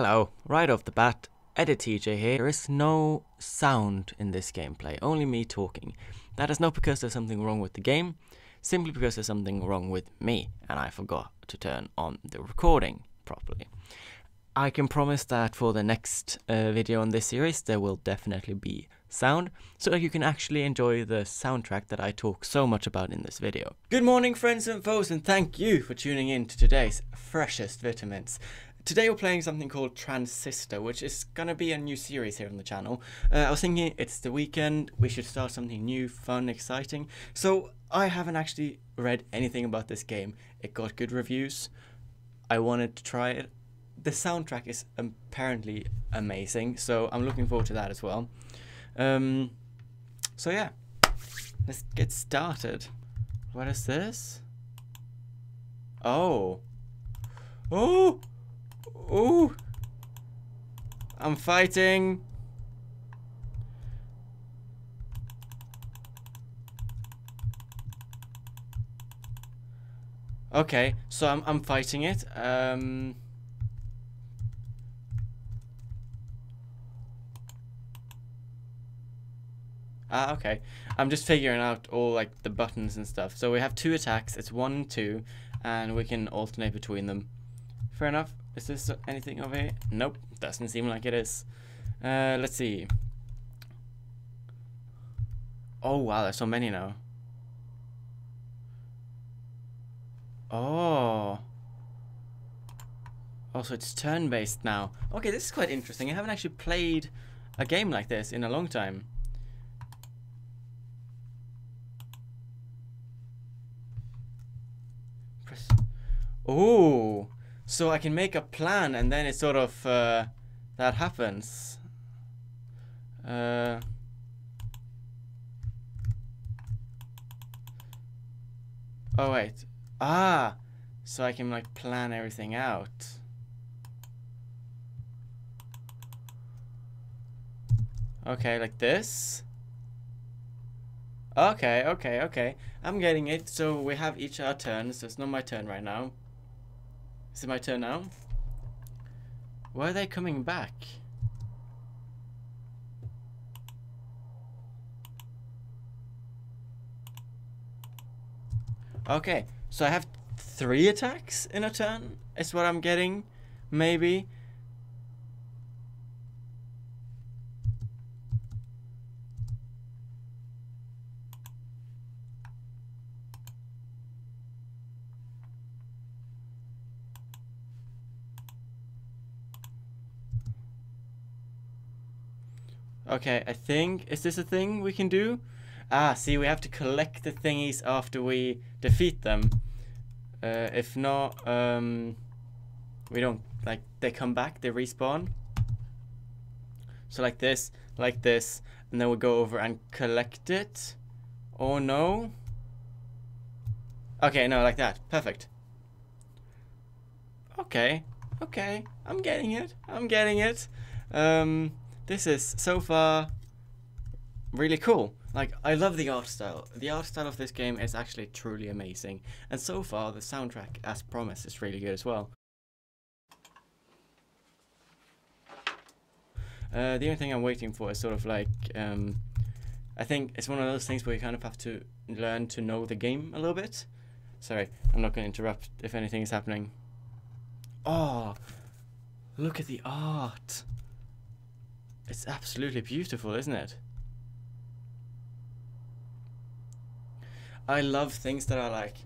Hello, right off the bat, EditTJ here. There is no sound in this gameplay, only me talking. That is not because there's something wrong with the game, simply because there's something wrong with me, and I forgot to turn on the recording properly. I can promise that for the next uh, video on this series there will definitely be sound, so that you can actually enjoy the soundtrack that I talk so much about in this video. Good morning friends and foes and thank you for tuning in to today's freshest vitamins. Today we're playing something called Transistor, which is gonna be a new series here on the channel. Uh, I was thinking it's the weekend, we should start something new, fun, exciting. So I haven't actually read anything about this game. It got good reviews. I wanted to try it the soundtrack is apparently amazing, so I'm looking forward to that as well. Um, so yeah, let's get started. What is this? Oh. Oh! Oh! I'm fighting! Okay, so I'm, I'm fighting it. Um... Ah, okay. I'm just figuring out all like the buttons and stuff. So we have two attacks. It's one and two, and we can alternate between them. Fair enough. Is this anything over here? Nope. Doesn't seem like it is. Uh, let's see. Oh wow, there's so many now. Oh. Oh, so it's turn-based now. Okay, this is quite interesting. I haven't actually played a game like this in a long time. Press. Oh, so I can make a plan and then it sort of uh, that happens. Uh, oh wait, ah, so I can like plan everything out. Okay, like this. Okay, okay, okay. I'm getting it. So we have each our turns. So it's not my turn right now. Is it my turn now? Why are they coming back? Okay, so I have three attacks in a turn, is what I'm getting, maybe. Okay, I think, is this a thing we can do? Ah, see, we have to collect the thingies after we defeat them. Uh, if not, um, we don't, like, they come back, they respawn. So like this, like this, and then we go over and collect it. Oh no. Okay, no, like that. Perfect. Okay, okay, I'm getting it, I'm getting it. Um, this is so far really cool. Like, I love the art style. The art style of this game is actually truly amazing. And so far, the soundtrack, as promised, is really good as well. Uh, the only thing I'm waiting for is sort of like, um, I think it's one of those things where you kind of have to learn to know the game a little bit. Sorry, I'm not going to interrupt if anything is happening. Oh, look at the art. It's absolutely beautiful, isn't it? I love things that are like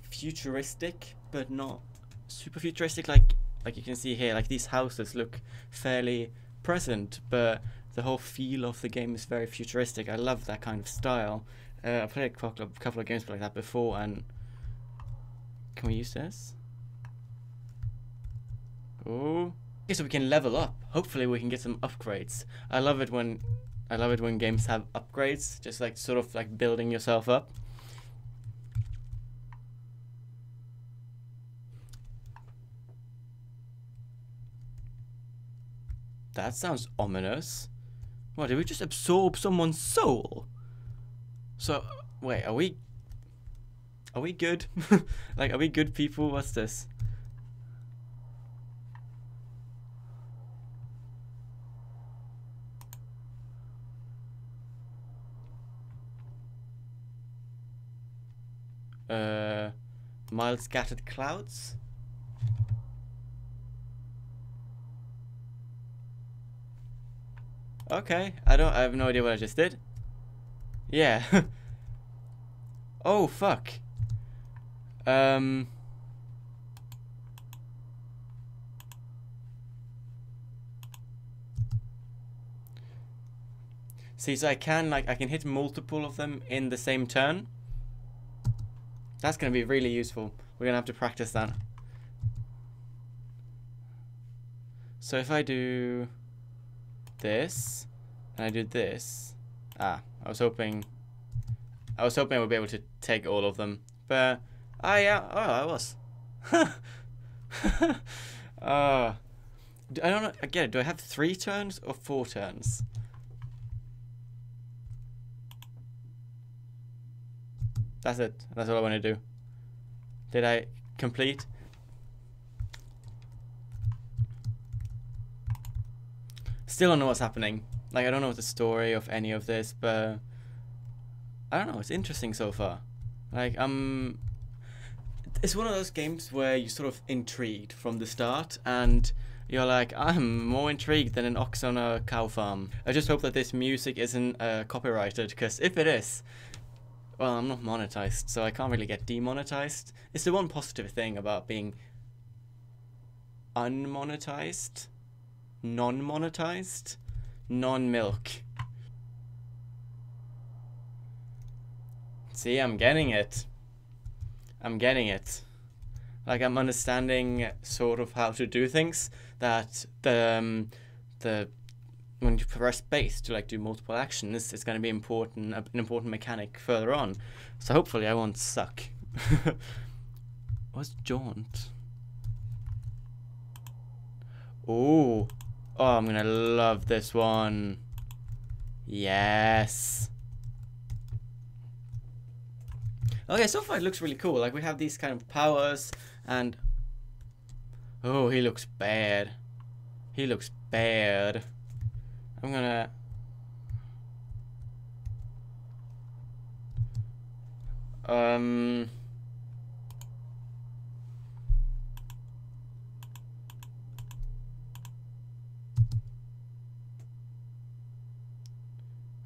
futuristic, but not super futuristic. Like like you can see here, like these houses look fairly present, but the whole feel of the game is very futuristic. I love that kind of style. Uh, I played a couple of, games like that before, and can we use this? Oh. Okay, so we can level up. Hopefully we can get some upgrades. I love it when I love it when games have upgrades, just like sort of like building yourself up. That sounds ominous. What, did we just absorb someone's soul? So, wait, are we... Are we good? like, are we good people? What's this? Uh, mild scattered clouds. Okay, I don't. I have no idea what I just did. Yeah. oh fuck. Um. See, so I can like I can hit multiple of them in the same turn. That's gonna be really useful. We're gonna have to practice that. So if I do this, and I do this, ah, I was hoping, I was hoping I would be able to take all of them, but, ah, yeah, oh, I was. uh, I don't know, again, do I have three turns or four turns? That's it. That's all I want to do. Did I complete? Still don't know what's happening. Like, I don't know the story of any of this, but... I don't know, it's interesting so far. Like, um... It's one of those games where you're sort of intrigued from the start, and you're like, I'm more intrigued than an ox on a cow farm. I just hope that this music isn't uh, copyrighted, because if it is, well, I'm not monetized, so I can't really get demonetized. It's the one positive thing about being unmonetized, non-monetized, non-milk. See, I'm getting it. I'm getting it. Like I'm understanding sort of how to do things that the um, the when you press space to like do multiple actions, it's going to be important uh, an important mechanic further on. So hopefully I won't suck. What's jaunt? Oh, oh, I'm gonna love this one. Yes. Okay, so far it looks really cool. Like we have these kind of powers and oh, he looks bad. He looks bad. I'm gonna um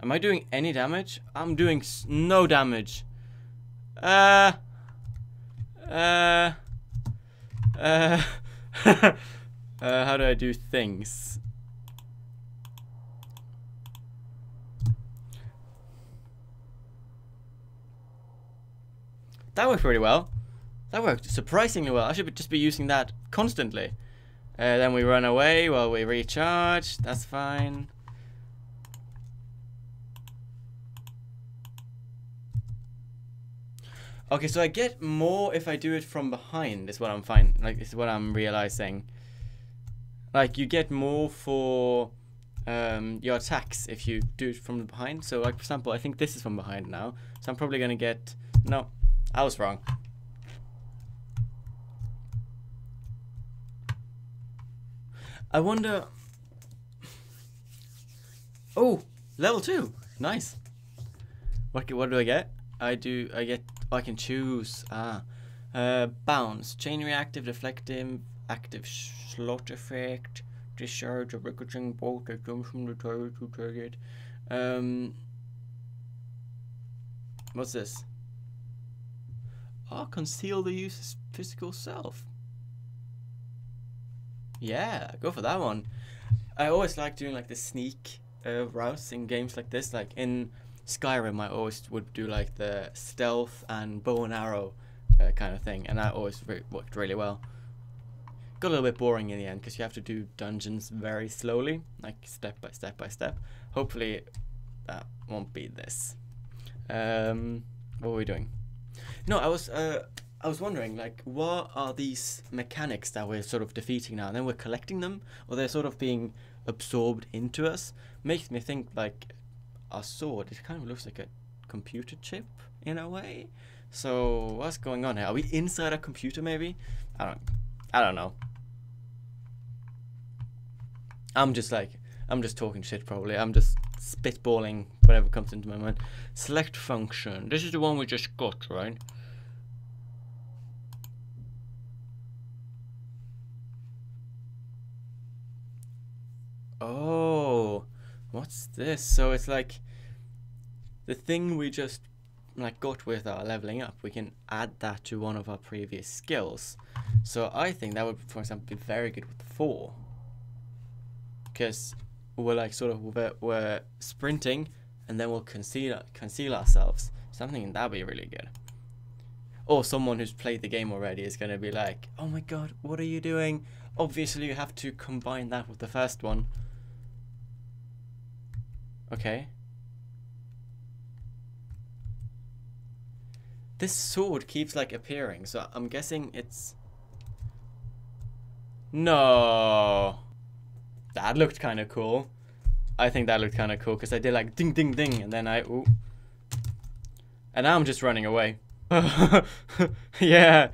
Am I doing any damage? I'm doing no damage. Uh. Uh. Uh. uh how do I do things? That worked pretty well. That worked surprisingly well. I should just be using that constantly. Uh, then we run away while we recharge. That's fine. Okay, so I get more if I do it from behind. Is what I'm fine. Like is what I'm realizing. Like you get more for um, your attacks if you do it from behind. So like for example, I think this is from behind now. So I'm probably gonna get no. I was wrong. I wonder... Oh, level 2. Nice. What, what do I get? I do, I get, oh, I can choose. Ah. Uh, bounce, chain reactive, deflective, active slot effect, discharge a ricocheting bolt that comes from the target to target. Um, what's this? Oh, conceal the user's physical self. Yeah, go for that one. I always like doing like the sneak uh, routes in games like this. Like in Skyrim, I always would do like the stealth and bow and arrow uh, kind of thing, and that always re worked really well. Got a little bit boring in the end because you have to do dungeons very slowly, like step by step by step. Hopefully, that won't be this. Um, what are we doing? No, I was uh, I was wondering like what are these mechanics that we're sort of defeating now, and then we're collecting them, or they're sort of being absorbed into us. Makes me think like our sword. It kind of looks like a computer chip in a way. So what's going on here? Are we inside a computer maybe? I don't I don't know. I'm just like I'm just talking shit probably. I'm just spitballing whatever comes into my mind. Select function. This is the one we just got, right? Oh, what's this? So it's like the thing we just like got with our leveling up, we can add that to one of our previous skills. So I think that would, for example, be very good with four. Because we're like sort of we're, sprinting and then we'll conceal conceal ourselves. Something that would be really good. Or someone who's played the game already is going to be like, "Oh my god, what are you doing?" Obviously, you have to combine that with the first one. Okay. This sword keeps like appearing, so I'm guessing it's... No. That looked kind of cool. I think that looked kind of cool because I did like ding ding ding and then I... Ooh. And now I'm just running away. yeah.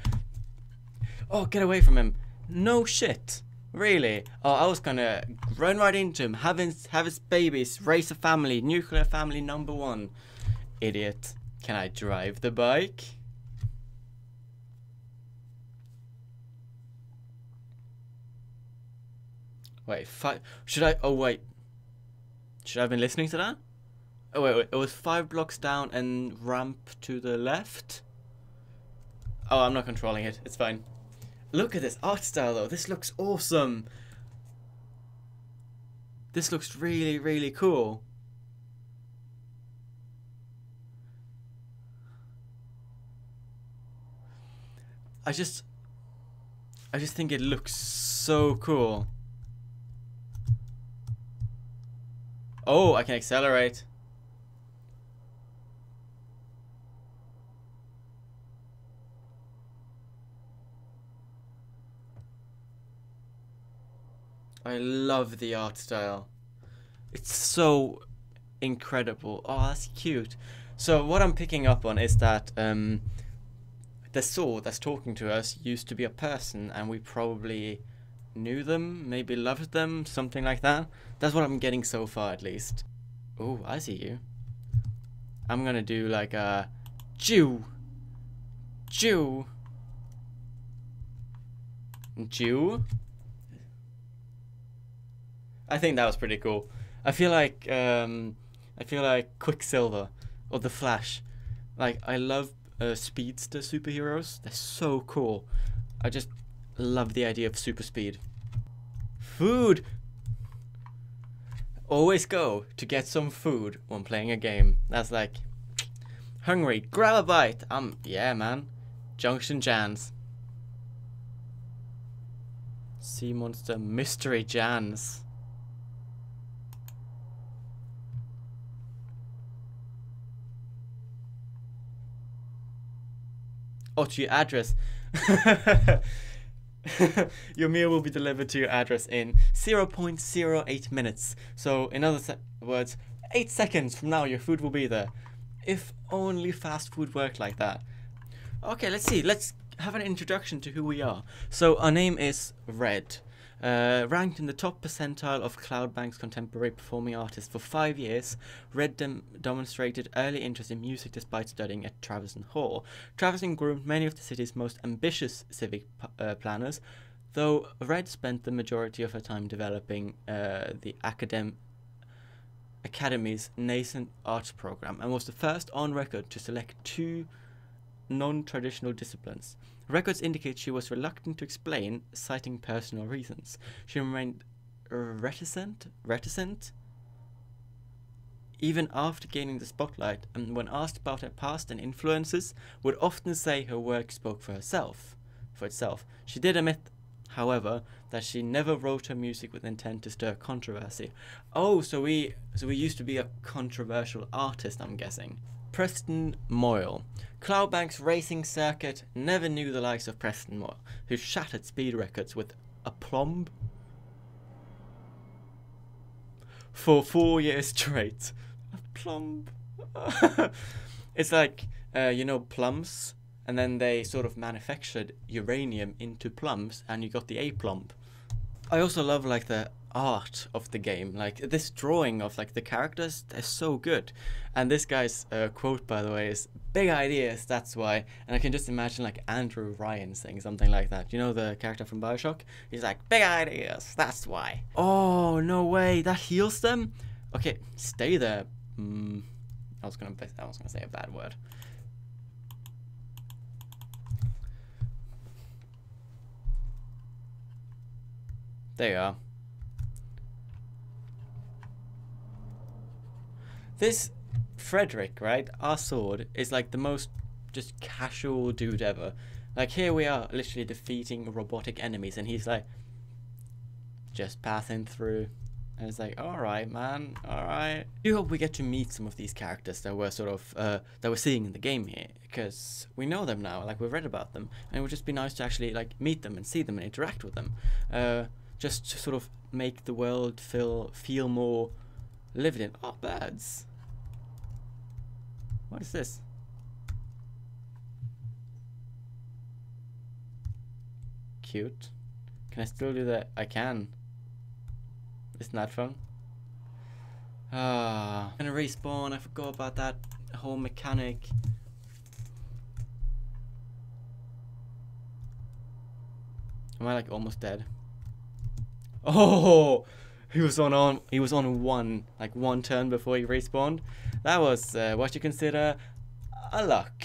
Oh, get away from him. No shit. Really? Oh, I was gonna run right into him, have his, have his babies, raise a family, nuclear family number one. Idiot. Can I drive the bike? Wait, five. Should I? Oh, wait. Should I have been listening to that? Oh, wait, wait. It was five blocks down and ramp to the left? Oh, I'm not controlling it. It's fine. Look at this art style though. This looks awesome. This looks really, really cool. I just I just think it looks so cool. Oh, I can accelerate. I love the art style. It's so incredible. Oh, that's cute. So what I'm picking up on is that um, the sword that's talking to us used to be a person, and we probably knew them, maybe loved them, something like that. That's what I'm getting so far, at least. Oh, I see you. I'm gonna do like a Jew, Jew, Jew. I think that was pretty cool. I feel like um, I feel like Quicksilver or the Flash. Like I love uh, speedster superheroes. They're so cool. I just love the idea of super speed. Food. Always go to get some food when playing a game. That's like hungry. Grab a bite. Um, yeah, man. Junction Jans. Sea Monster Mystery Jans. Oh, to your address. your meal will be delivered to your address in 0.08 minutes. So, in other words, 8 seconds from now, your food will be there. If only fast food worked like that. Okay, let's see. Let's have an introduction to who we are. So, our name is Red. Uh, ranked in the top percentile of Cloudbank's contemporary performing artists for five years, Red dem demonstrated early interest in music despite studying at Traverson Hall. Traverson groomed many of the city's most ambitious civic uh, planners, though Red spent the majority of her time developing uh, the academ Academy's nascent arts program and was the first on record to select two non traditional disciplines. Records indicate she was reluctant to explain, citing personal reasons. She remained reticent, reticent, even after gaining the spotlight, and when asked about her past and influences, would often say her work spoke for herself, for itself. She did admit, however, that she never wrote her music with intent to stir controversy. Oh, so we so we used to be a controversial artist, I'm guessing. Preston Moyle. Cloudbank's racing circuit never knew the likes of Preston Moyle, who shattered speed records with a plumb for four years straight. A plumb. it's like, uh, you know, plums, and then they sort of manufactured uranium into plums, and you got the A plumb. I also love like the art of the game. Like this drawing of like the characters, they're so good. And this guy's uh, quote, by the way, is "Big ideas, that's why." And I can just imagine like Andrew Ryan saying something like that. You know the character from Bioshock? He's like, "Big ideas, that's why." Oh no way! That heals them. Okay, stay there. Mm, I was gonna, I was gonna say a bad word. There you are. This Frederick, right? Our sword is like the most just casual dude ever. Like here we are literally defeating robotic enemies and he's like just passing through. And it's like, alright man, alright. Do hope we get to meet some of these characters that we're sort of uh, that we're seeing in the game here. Because we know them now, like we've read about them. And it would just be nice to actually like meet them and see them and interact with them. Uh, just to sort of make the world feel feel more lived in. Oh, birds. What is this? Cute. Can I still do that? I can. Isn't that fun? Ah, I'm gonna respawn. I forgot about that whole mechanic. Am I like almost dead? Oh, he was on on he was on one like one turn before he respawned. That was uh, what you consider a luck.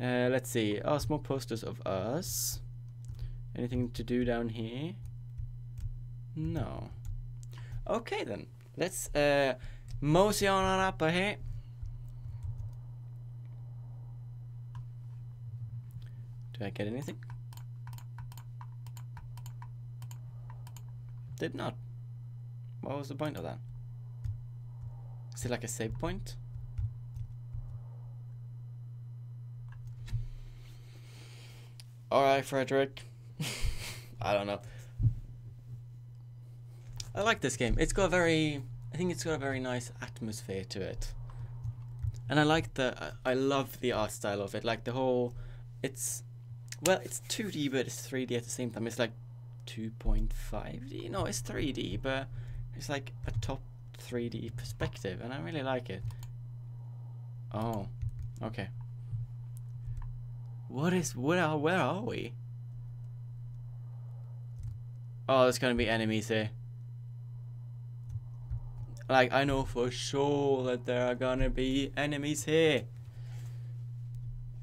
Uh, let's see. Oh, small posters of us. Anything to do down here? No. Okay then. Let's uh, mosey on, on up here. Do I get anything? Did not. What was the point of that? Is it like a save point? Alright, Frederick. I don't know. I like this game. It's got a very... I think it's got a very nice atmosphere to it. And I like the... I love the art style of it. Like the whole... It's... Well, it's 2D, but it's 3D at the same time. It's like 2.5D. No, it's 3D, but it's like a top 3D perspective, and I really like it. Oh, okay. What is where are where are we? Oh, there's gonna be enemies here. Like I know for sure that there are gonna be enemies here.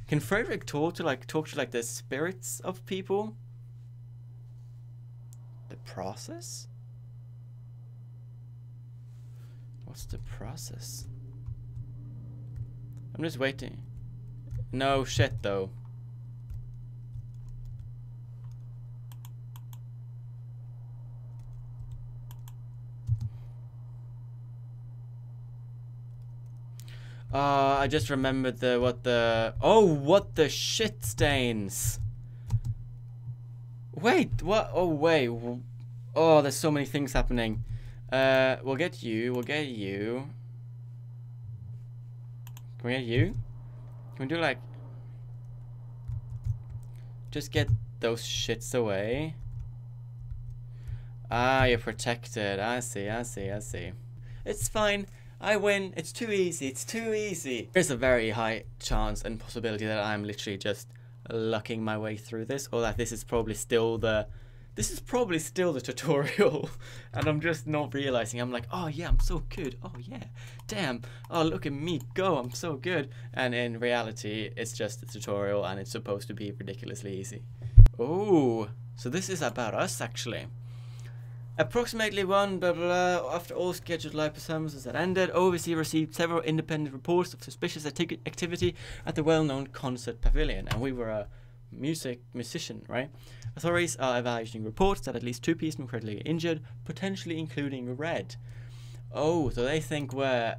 Can Frederick talk to like talk to like the spirits of people? Process? What's the process? I'm just waiting. No shit though. Uh, I just remembered the what the oh what the shit stains. Wait, what? Oh, wait. Oh, there's so many things happening. Uh, we'll get you. We'll get you. Can we get you? Can we do like... Just get those shits away. Ah, you're protected. I see, I see, I see. It's fine. I win. It's too easy. It's too easy. There's a very high chance and possibility that I'm literally just lucking my way through this or that this is probably still the this is probably still the tutorial and I'm just not realizing. I'm like oh yeah I'm so good. Oh yeah. Damn. Oh look at me go. I'm so good. And in reality it's just a tutorial and it's supposed to be ridiculously easy. Oh so this is about us actually. Approximately one blah, blah, blah, after all scheduled live performances had ended, OVC received several independent reports of suspicious activity at the well-known concert pavilion, and we were a music musician, right? Authorities are evaluating reports that at least two people were critically injured, potentially including Red. Oh, so they think we're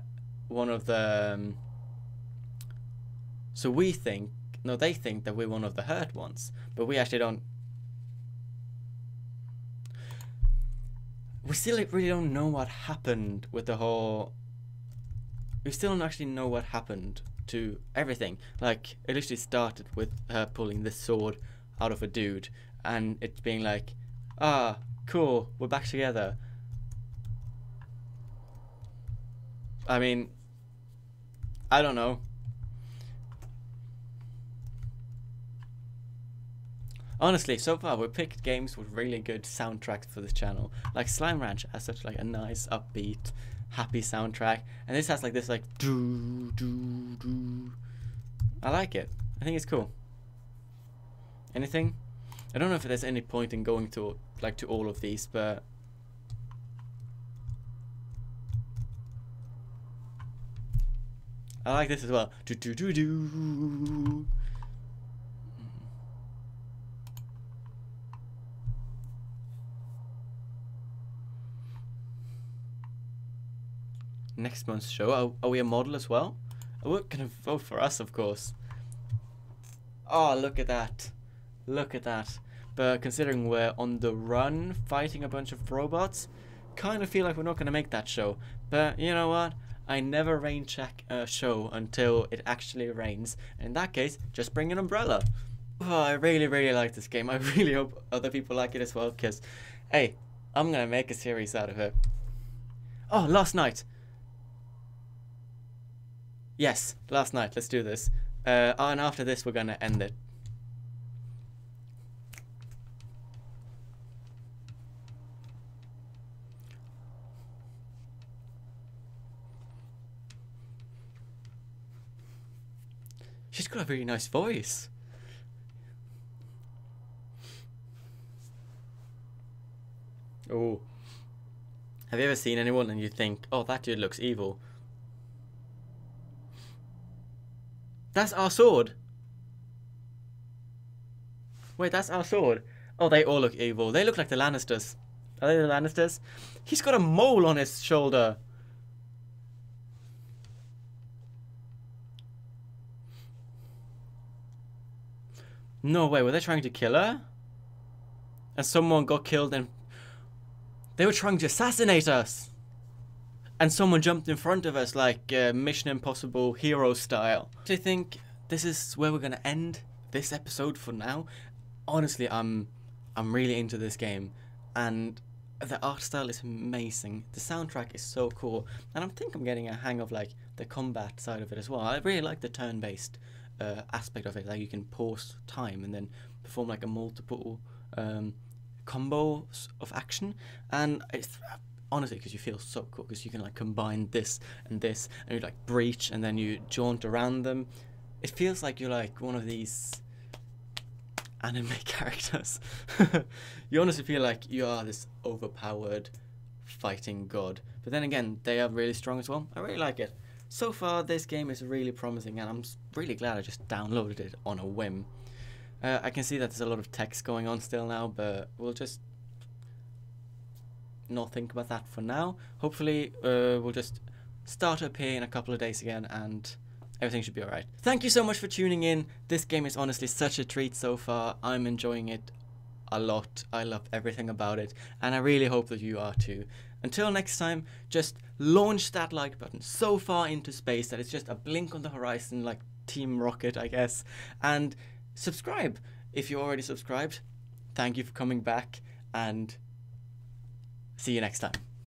one of the. Um, so we think no, they think that we're one of the hurt ones, but we actually don't we still really don't know what happened with the whole. We still don't actually know what happened to everything. Like it literally started with her pulling this sword out of a dude, and it's being like, ah, cool, we're back together. I mean, I don't know. Honestly, so far we've picked games with really good soundtracks for this channel. Like Slime Ranch has such like a nice, upbeat, happy soundtrack, and this has like this like do do do. I like it. I think it's cool. Anything? I don't know if there's any point in going to like to all of these, but I like this as well. Do do do do. Next month's show. Are, are we a model as well? Oh, we're gonna vote for us, of course. Oh, look at that. Look at that. But considering we're on the run fighting a bunch of robots, kind of feel like we're not going to make that show. But you know what? I never rain check a show until it actually rains. In that case, just bring an umbrella. Oh, I really, really like this game. I really hope other people like it as well, because, hey, I'm going to make a series out of it. Oh, last night. Yes, last night. Let's do this. Uh, and after this, we're going to end it. She's got a very nice voice. Oh. Have you ever seen anyone and you think, oh, that dude looks evil? That's our sword. Wait, that's our sword. Oh, they all look evil. They look like the Lannisters. Are they the Lannisters? He's got a mole on his shoulder. No way, were they trying to kill her? And someone got killed and... They were trying to assassinate us! And someone jumped in front of us like uh, Mission Impossible hero style. Do you think this is where we're gonna end this episode for now? Honestly, I'm I'm really into this game and the art style is amazing. The soundtrack is so cool, and I think I'm getting a hang of like the combat side of it as well. I really like the turn-based uh, aspect of it. Like you can pause time and then perform like a multiple um, combos of action, and it's honestly because you feel so cool because you can like combine this and this, and you like breach, and then you jaunt around them. It feels like you're like one of these anime characters. you honestly feel like you are this overpowered fighting god. But then again, they are really strong as well. I really like it. So far, this game is really promising, and I'm really glad I just downloaded it on a whim. Uh, I can see that there's a lot of text going on still now, but we'll just not think about that for now. Hopefully, uh, we'll just start up here in a couple of days again, and everything should be alright. Thank you so much for tuning in. This game is honestly such a treat so far. I'm enjoying it a lot. I love everything about it, and I really hope that you are too. Until next time, just launch that like button so far into space that it's just a blink on the horizon like Team Rocket, I guess, and subscribe if you're already subscribed. Thank you for coming back, and see you next time.